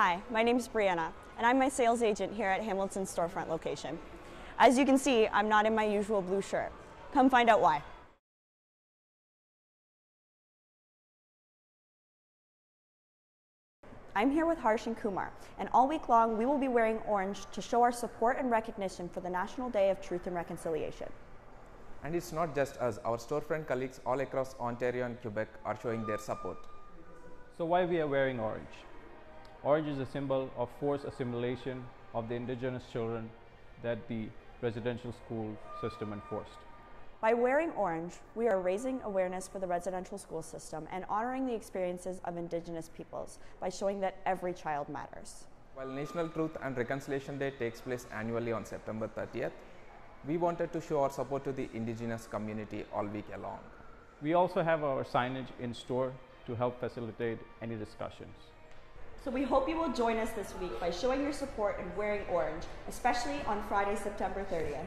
Hi, my name is Brianna, and I'm my sales agent here at Hamilton's storefront location. As you can see, I'm not in my usual blue shirt. Come find out why. I'm here with Harsh and Kumar, and all week long we will be wearing orange to show our support and recognition for the National Day of Truth and Reconciliation. And it's not just us, our storefront colleagues all across Ontario and Quebec are showing their support. So why we are wearing orange? Orange is a symbol of forced assimilation of the indigenous children that the residential school system enforced. By wearing orange, we are raising awareness for the residential school system and honoring the experiences of Indigenous peoples by showing that every child matters. While National Truth and Reconciliation Day takes place annually on September 30th, we wanted to show our support to the Indigenous community all week along. We also have our signage in store to help facilitate any discussions. So we hope you will join us this week by showing your support and wearing orange, especially on Friday, September 30th.